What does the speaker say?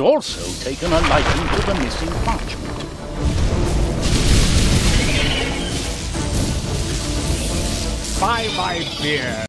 also taken a liking to the missing parchment. By my beard!